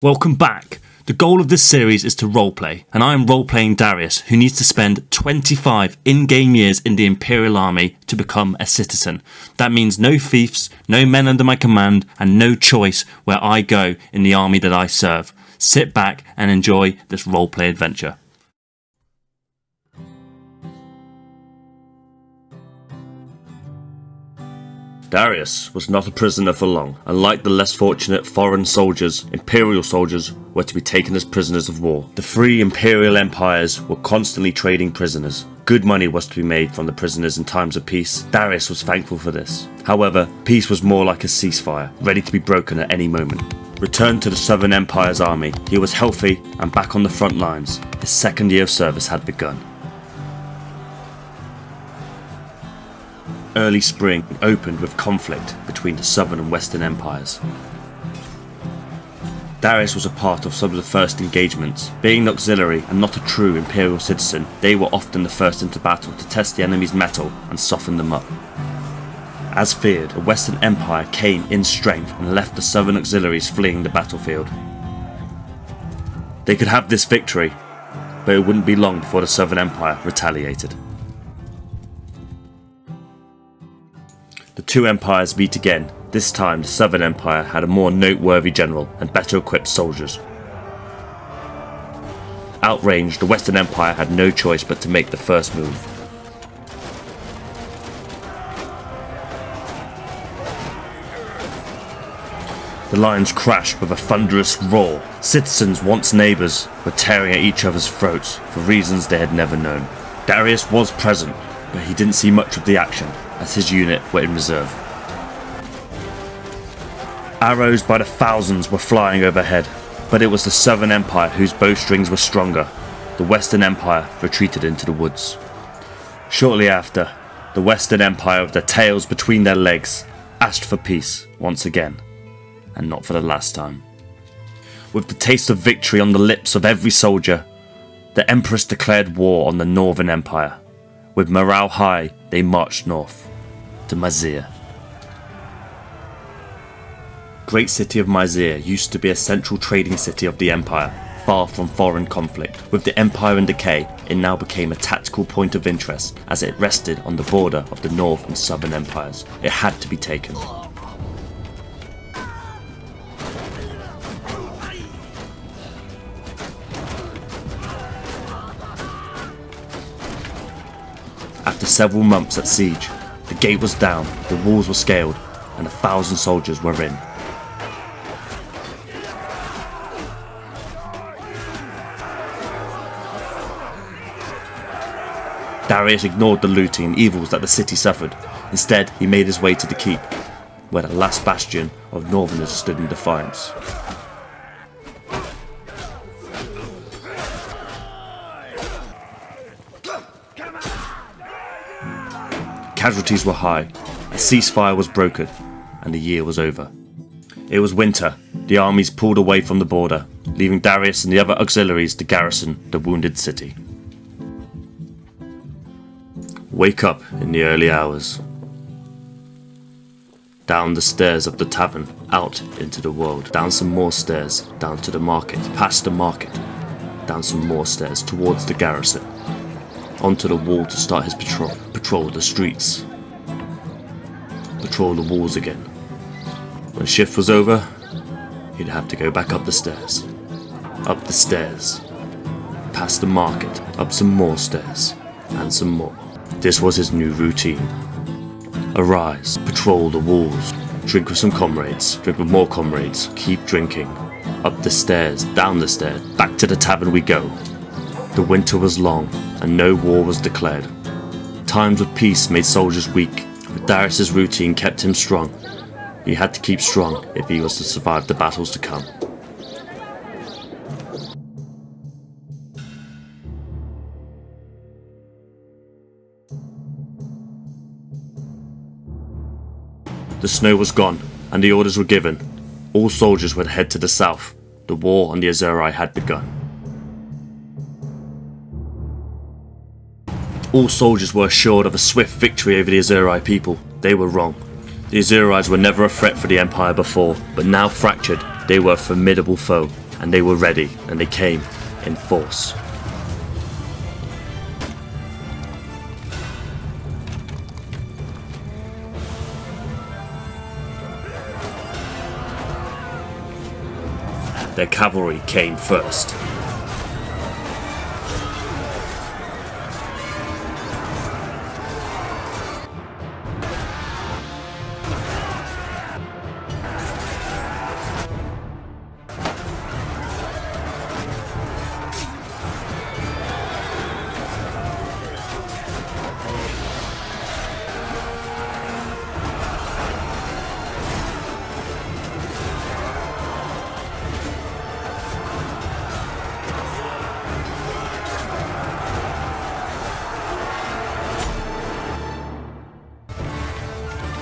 Welcome back. The goal of this series is to roleplay, and I am roleplaying Darius, who needs to spend 25 in game years in the Imperial Army to become a citizen. That means no fiefs, no men under my command, and no choice where I go in the army that I serve. Sit back and enjoy this roleplay adventure. Darius was not a prisoner for long. Unlike the less fortunate foreign soldiers, Imperial soldiers were to be taken as prisoners of war. The three Imperial empires were constantly trading prisoners. Good money was to be made from the prisoners in times of peace. Darius was thankful for this. However, peace was more like a ceasefire, ready to be broken at any moment. Returned to the Southern Empire's army, he was healthy and back on the front lines. His second year of service had begun. Early spring opened with conflict between the southern and western empires. Darius was a part of some of the first engagements. Being an auxiliary and not a true imperial citizen, they were often the first into battle to test the enemy's mettle and soften them up. As feared, the Western Empire came in strength and left the southern auxiliaries fleeing the battlefield. They could have this victory, but it wouldn't be long before the Southern Empire retaliated. Two empires meet again. This time, the Southern Empire had a more noteworthy general and better equipped soldiers. Outraged, the Western Empire had no choice but to make the first move. The lines crashed with a thunderous roar. Citizens, once neighbours, were tearing at each other's throats for reasons they had never known. Darius was present, but he didn't see much of the action as his unit were in reserve. Arrows by the thousands were flying overhead, but it was the Southern Empire whose bowstrings were stronger. The Western Empire retreated into the woods. Shortly after, the Western Empire, with their tails between their legs, asked for peace once again, and not for the last time. With the taste of victory on the lips of every soldier, the Empress declared war on the Northern Empire. With morale high, they marched north to Myzea. Great city of Myzea used to be a central trading city of the Empire, far from foreign conflict. With the Empire in decay, it now became a tactical point of interest as it rested on the border of the North and Southern Empires. It had to be taken. After several months at siege, gate was down, the walls were scaled, and a thousand soldiers were in. Darius ignored the looting and evils that the city suffered. Instead, he made his way to the keep, where the last bastion of Northerners stood in defiance. Casualties were high, a ceasefire was broken, and the year was over. It was winter. The armies pulled away from the border, leaving Darius and the other auxiliaries to garrison the wounded city. Wake up in the early hours. Down the stairs of the tavern, out into the world, down some more stairs, down to the market, past the market, down some more stairs towards the garrison, onto the wall to start his patrol. Patrol the streets. Patrol the walls again. When shift was over, he'd have to go back up the stairs. Up the stairs. Past the market, up some more stairs. And some more. This was his new routine. Arise, patrol the walls, drink with some comrades, drink with more comrades, keep drinking. Up the stairs, down the stairs, back to the tavern we go. The winter was long, and no war was declared. Times of peace made soldiers weak, but Darius's routine kept him strong. He had to keep strong if he was to survive the battles to come. The snow was gone, and the orders were given. All soldiers were to head to the south. The war on the Aserai had begun. All soldiers were assured of a swift victory over the Aserai people. They were wrong. The Aserais were never a threat for the Empire before, but now fractured, they were a formidable foe. and they were ready, and they came in force. Their cavalry came first.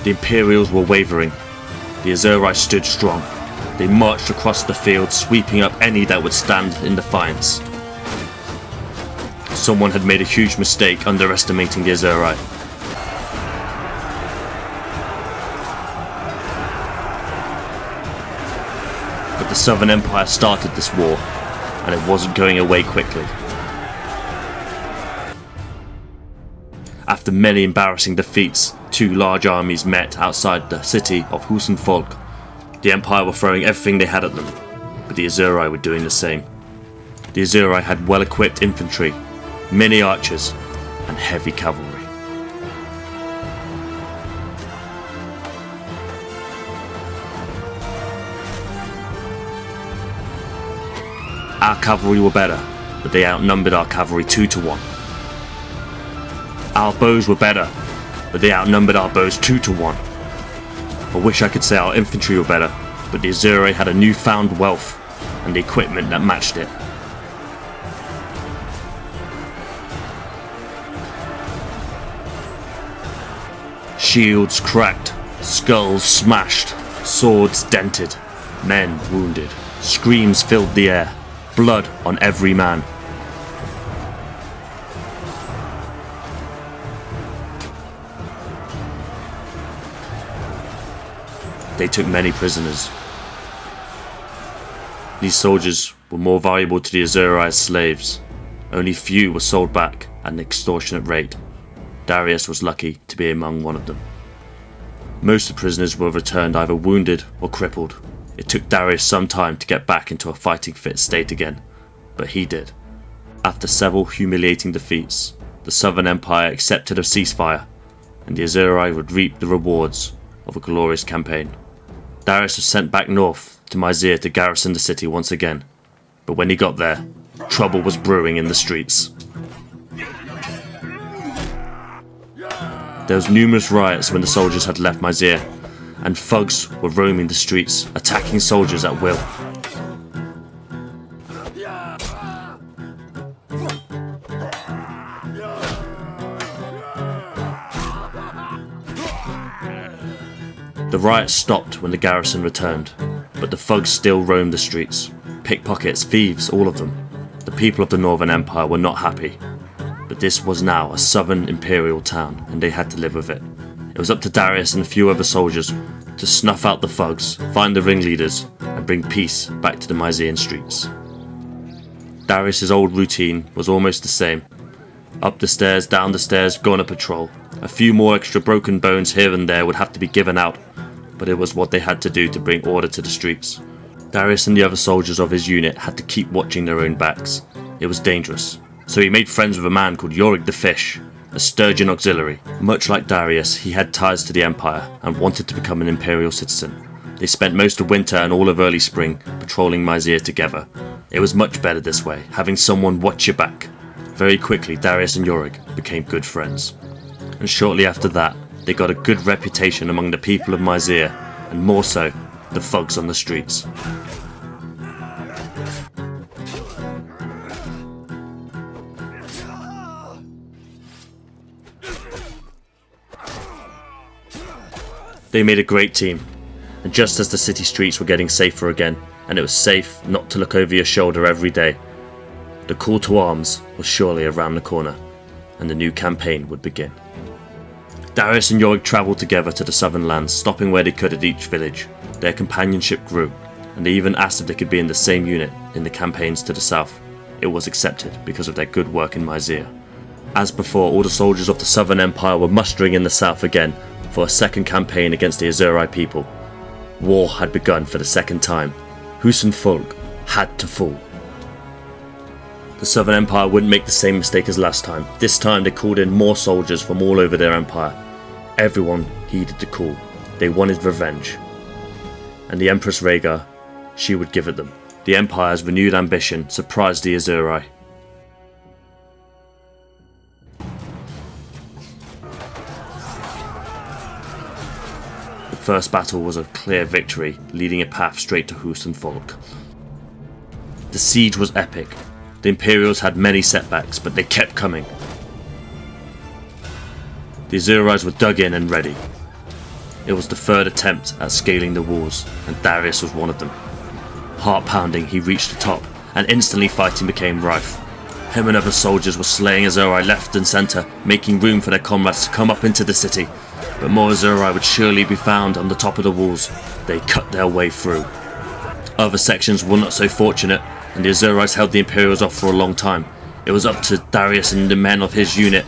The Imperials were wavering. The Aserai stood strong. They marched across the field, sweeping up any that would stand in defiance. Someone had made a huge mistake underestimating the Aserai. But the Southern Empire started this war, and it wasn't going away quickly. After many embarrassing defeats, two large armies met outside the city of Husn Fulq. The Empire were throwing everything they had at them, but the Aserai were doing the same. The Aserai had well equipped infantry, many archers, and heavy cavalry. Our cavalry were better, but they outnumbered our cavalry two to one. Our bows were better, but they outnumbered our bows two to one. I wish I could say our infantry were better, but the Aserai had a newfound wealth and the equipment that matched it. Shields cracked, skulls smashed, swords dented, men wounded. Screams filled the air, blood on every man. They took many prisoners. These soldiers were more valuable to the Aserai as slaves. Only few were sold back at an extortionate rate. Darius was lucky to be among one of them. Most of the prisoners were returned either wounded or crippled. It took Darius some time to get back into a fighting fit state again, but he did. After several humiliating defeats, the Southern Empire accepted a ceasefire, and the Aserai would reap the rewards of a glorious campaign. Darius was sent back north to Myzea to garrison the city once again, but when he got there, trouble was brewing in the streets. There was numerous riots when the soldiers had left Myzea, and thugs were roaming the streets, attacking soldiers at will. The riots stopped when the garrison returned, but the thugs still roamed the streets. Pickpockets, thieves, all of them. The people of the Northern Empire were not happy, but this was now a southern imperial town, and they had to live with it. It was up to Darius and a few other soldiers to snuff out the thugs, find the ringleaders, and bring peace back to the Mysian streets. Darius's old routine was almost the same. Up the stairs, down the stairs, go on a patrol. A few more extra broken bones here and there would have to be given out, but it was what they had to do to bring order to the streets. Darius and the other soldiers of his unit had to keep watching their own backs. It was dangerous, so he made friends with a man called Yorick the Fish, a Sturgian auxiliary. Much like Darius, he had ties to the Empire and wanted to become an Imperial citizen. They spent most of winter and all of early spring patrolling Myzea together. It was much better this way, having someone watch your back. Very quickly, Darius and Yorick became good friends. And shortly after that, they got a good reputation among the people of Myzea, and more so, the thugs on the streets. They made a great team, and just as the city streets were getting safer again, and it was safe not to look over your shoulder every day, the call to arms was surely around the corner, and the new campaign would begin. Darius and Yorick travelled together to the southern lands, stopping where they could at each village. Their companionship grew, and they even asked if they could be in the same unit in the campaigns to the south, it was accepted because of their good work in Myzea. As before, all the soldiers of the Southern Empire were mustering in the south again for a second campaign against the Aserai people. War had begun for the second time. Husn Fulq had to fall. The Southern Empire wouldn't make the same mistake as last time. This time they called in more soldiers from all over their empire. Everyone heeded the call. They wanted revenge. And the Empress Rhagaea, she would give it them. The Empire's renewed ambition surprised the Aserai. The first battle was a clear victory, leading a path straight to Husn Fulq. The siege was epic. The Imperials had many setbacks, but they kept coming. The Aserais were dug in and ready. It was the third attempt at scaling the walls, and Darius was one of them. Heart pounding, he reached the top, and instantly fighting became rife. Him and other soldiers were slaying Aserai left and centre, making room for their comrades to come up into the city. But more Aserai would surely be found on the top of the walls. They cut their way through. Other sections were not so fortunate, and the Aserais held the Imperials off for a long time. It was up to Darius and the men of his unit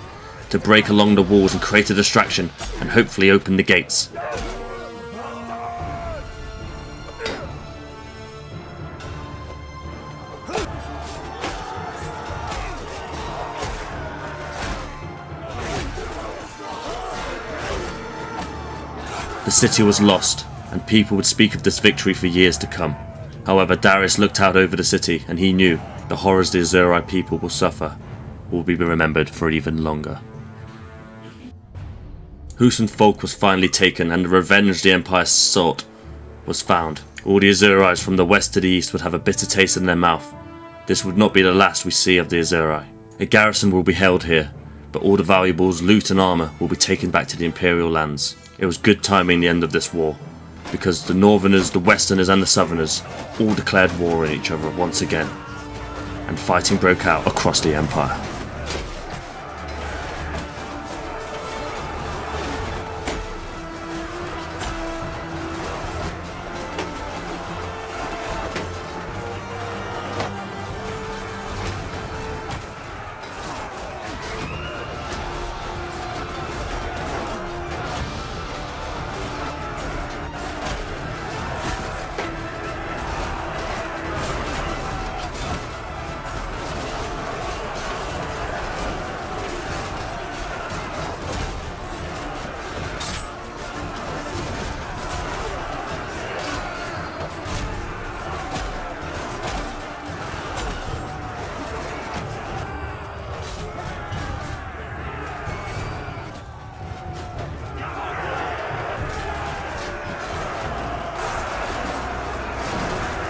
to break along the walls and create a distraction, and hopefully open the gates. The city was lost, and people would speak of this victory for years to come. However, Darius looked out over the city, and he knew the horrors the Aserai people will suffer will be remembered for even longer. Husn Fulq was finally taken, and the revenge the Empire sought was found. All the Aserais from the west to the east would have a bitter taste in their mouth. This would not be the last we see of the Aserai. A garrison will be held here, but all the valuables, loot and armour will be taken back to the Imperial lands. It was good timing the end of this war, because the Northerners, the Westerners and the Southerners all declared war on each other once again, and fighting broke out across the Empire.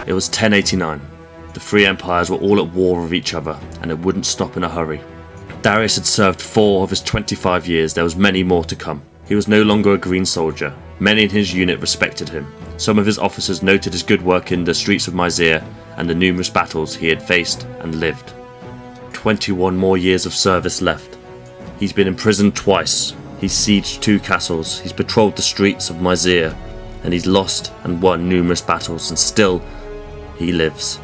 It was 1089. The three empires were all at war with each other, and it wouldn't stop in a hurry. Darius had served four of his 25 years, there was many more to come. He was no longer a green soldier. Many in his unit respected him. Some of his officers noted his good work in the streets of Myzea and the numerous battles he had faced and lived. 21 more years of service left. He's been imprisoned twice, he's sieged two castles, he's patrolled the streets of Myzea, and he's lost and won numerous battles, and still he lives.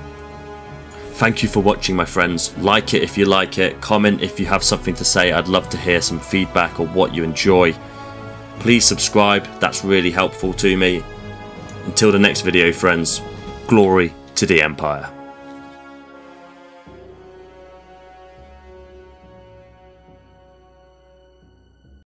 Thank you for watching my friends. Like it if you like it, comment if you have something to say, I'd love to hear some feedback or what you enjoy. Please subscribe, that's really helpful to me. Until the next video friends, glory to the Empire.